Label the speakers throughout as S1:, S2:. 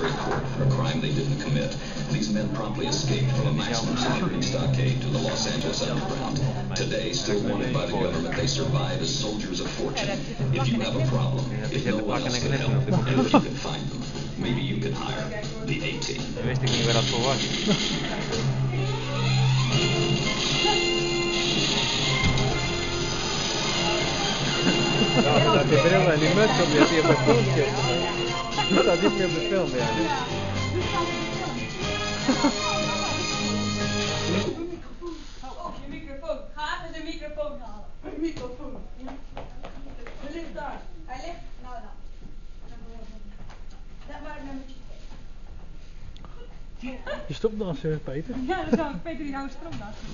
S1: military for a crime they didn't commit. These men promptly escaped from a maximum security stockade to the Los Angeles underground. Today, still wanted by the government, they survive as soldiers of fortune. If you have a problem, if no one else can help, and if you can find them, maybe you can hire the A-Team.
S2: No, state però un
S3: animato mi arriva a punto. Dat staat niet meer dus op de film, ja.
S4: Hou op je microfoon. Ga even de microfoon halen. Een microfoon. Ja. Hij ligt daar. Hij ligt. Nou, nou. Daar waar nummertje
S3: je stopdansen, eh, Peter.
S4: Ja, dat zou Peter die
S3: houdt stropdansen.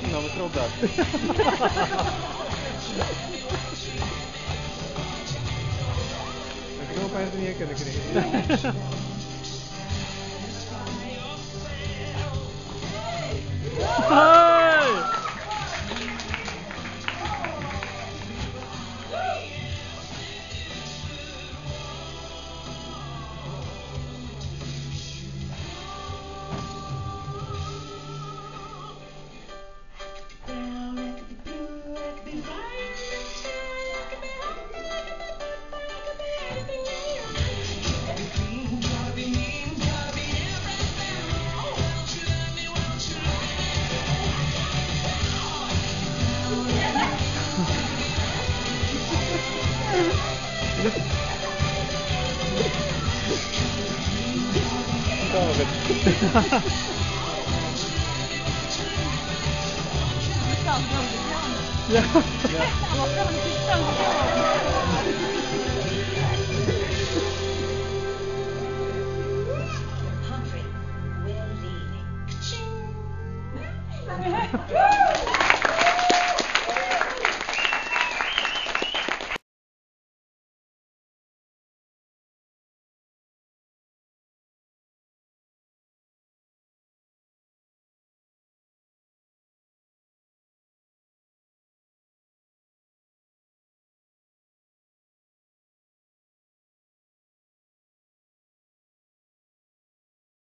S3: Nou, naar mijn daar. Ik eigenlijk niet herkennen krijgen. all
S4: of it. yeah.